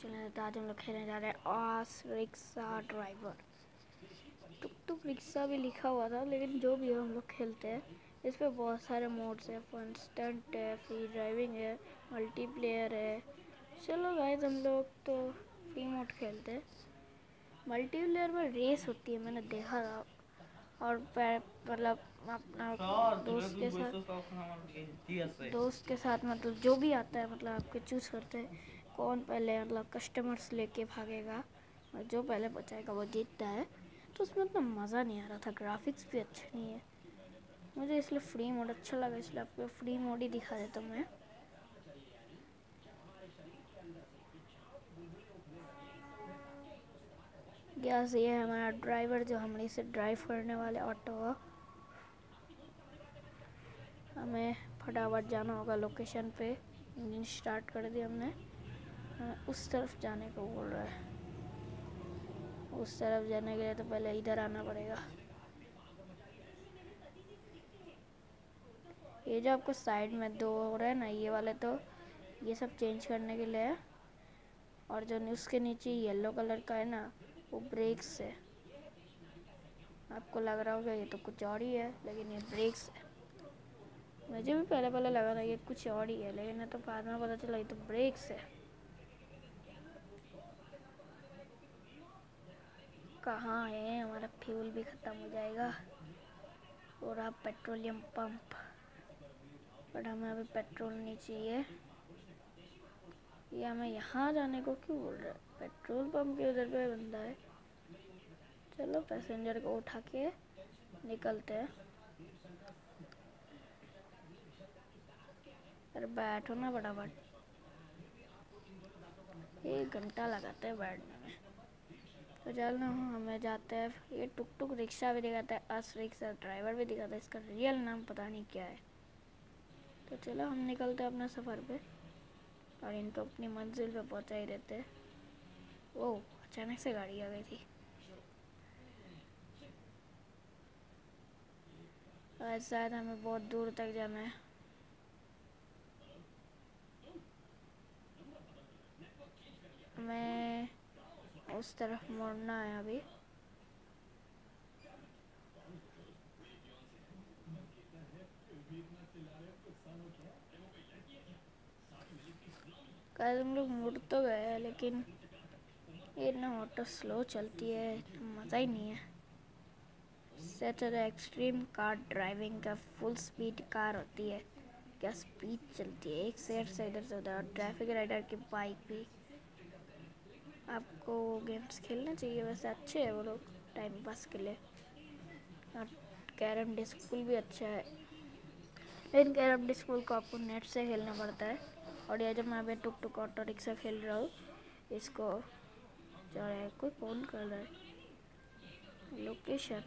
चले तो आज हम लोग खेलने जा रहे हैं आस rickshaw driver tuk tuk rickshaw भी लिखा हुआ था लेकिन जो भी हो हम लोग खेलते हैं इस पर बहुत सारे मोड्स है फन स्टंट है फ्री ड्राइविंग है मल्टीप्लेयर है। चलो गाइस हम लोग तो फ्री मोड खेलते हैं। मल्टीप्लेयर में रेस होती है मैंने देखा था। और मतलब अपना दोस्त के साथ दोस्त के साथ मतलब जो भी आता है मतलब आपके चूज़ करते हैं। कौन पहले मतलब कस्टमर्स लेके भागेगा और जो पहले बचाएगा वो जीतता है। तो उसमें उतना मज़ा नहीं आ रहा था ग्राफिक्स भी अच्छे नहीं है। मुझे इसलिए फ्री मोड अच्छा लगा, इसलिए आपको फ्री मोड ही दिखा देता हूँ मैं। गैस, ये है हमारा ड्राइवर जो हमारे से ड्राइव करने वाले ऑटो हमें फटाफट जाना होगा लोकेशन पे इंजन स्टार्ट कर दिया हमने। उस तरफ़ जाने को बोल रहा है। उस तरफ़ जाने के लिए तो पहले इधर आना पड़ेगा। ये जो आपको साइड में दो हो रहे हैं ना, ये वाले तो ये सब चेंज करने के लिए है। और जो उसके नीचे येलो कलर का है ना, वो ब्रेक्स है। आपको लग रहा होगा ये तो कुछ और ही है, लेकिन ये ब्रेक्स है। मुझे भी पहले पहले लगा था ये कुछ और ही है, लेकिन ये तो बाद में पता चला ये तो ब्रेक्स है। कहाँ है? हमारा फ्यूल भी ख़त्म हो जाएगा। और आप पेट्रोलियम पंप। बट हमें अभी पेट्रोल नहीं चाहिए। ये हमें यहाँ जाने को क्यों बोल रहा है? पेट्रोल पंप के उधर पे बंदा है। चलो पैसेंजर को उठा के निकलते हैं। अरे बैठो ना बड़ा फटाफट। एक घंटा लगाते हैं बैठने में। तो चलो हमें जाते हैं ये टुक टुक रिक्शा भी दिखाता है, अस रिक्शा ड्राइवर भी दिखाता है, इसका रियल नाम पता नहीं क्या है। तो चलो, हम निकलते हैं अपने सफ़र पे, और इनको अपनी मंजिल पे पहुँचा ही देते हैं। अचानक से गाड़ी आ गई थी। शायद हमें बहुत दूर तक जाना है। हमें उस तरफ़ मुड़ना है अभी कल हम लोग मुड़ तो गए लेकिन ये ना ऑटो स्लो चलती है तो मज़ा ही नहीं है सच एक्सट्रीम कार ड्राइविंग का फुल स्पीड कार होती है क्या स्पीड चलती है एक साइड से इधर से उधर ट्रैफ़िक राइडर की बाइक भी आपको गेम्स खेलना चाहिए, वैसे अच्छे है वो लोग टाइम पास के लिए। और कैरम डिस्कुल भी अच्छा है। लेकिन कैरम डिस्कुल को आपको नेट से खेलना पड़ता है। और ये जब मैं अभी टुक टुक ऑटो रिक्शा खेल रहा हूँ, इसको जो है, कोई फ़ोन कर रहा है। लोकेशन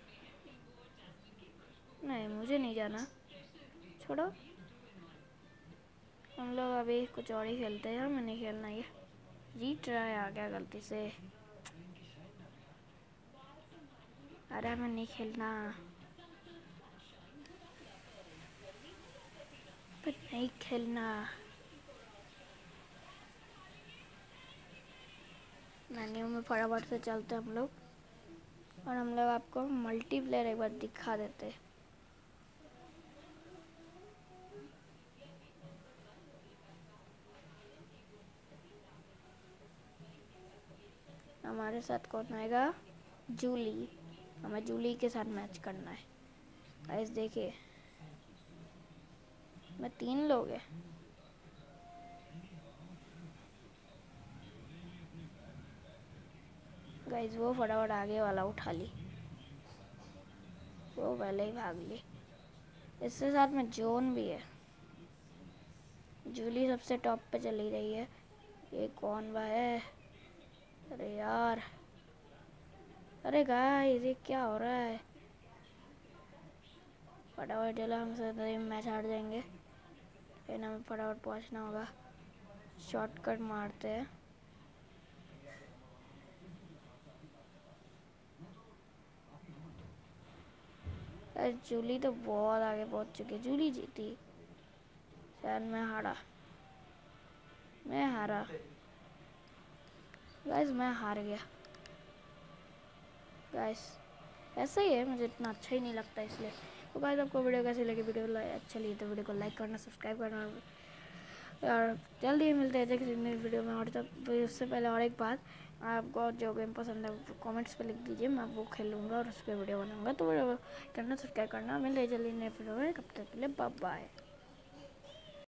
नहीं, मुझे नहीं जाना। छोड़ो। हम लोग अभी कुछ और ही खेलते हैं हमें नहीं खेलना ये रहा आ गया गलती से। अरे हमें नहीं खेलना। पर नहीं खेलना। मेन्यू में फटाफट से चलते हम लोग। और हम लोग आपको मल्टीप्लेयर एक बार दिखा देते हमारे साथ कौन आएगा? जूली। हमें जूली के साथ मैच करना है। ऐसे देखिए। मैं तीन लोग हैं। गाइज़ वो फटाफट आगे वाला उठा ली। वो पहले ही भाग ली। इसके साथ में जोन भी है। जूली सबसे टॉप पे चली रही है। ये कौन बा है? अरे यार। अरे गाइस ये क्या हो रहा है? फटाफट चलो हम सब मैच हार जाएँगे। फिर हमें फटाफट पहुँचना होगा। शॉर्टकट मारते हैं। जूली तो बहुत आगे पहुँच चुकी है। जूली जीती। शायद मैं हारा। मैं हारा। गाइस मैं हार गया। गाइस ऐसा ही है, मुझे इतना अच्छा ही नहीं लगता इसलिए। तो गाइस आपको वीडियो कैसी लगी, वीडियो अच्छा लगी तो वीडियो को लाइक करना सब्सक्राइब करना। और जल्दी ही मिलते हैं किसी नई वीडियो में। और तब उससे पहले और एक बात, आपको जो गेम पसंद है कमेंट्स पे लिख दीजिए, मैं वो खेलूँगा और उस पर वीडियो बनाऊँगा। तो वीडियो करना सब्सक्राइब करना। मिलते जल्दी नए वीडियो में। कब तक के लिए बाय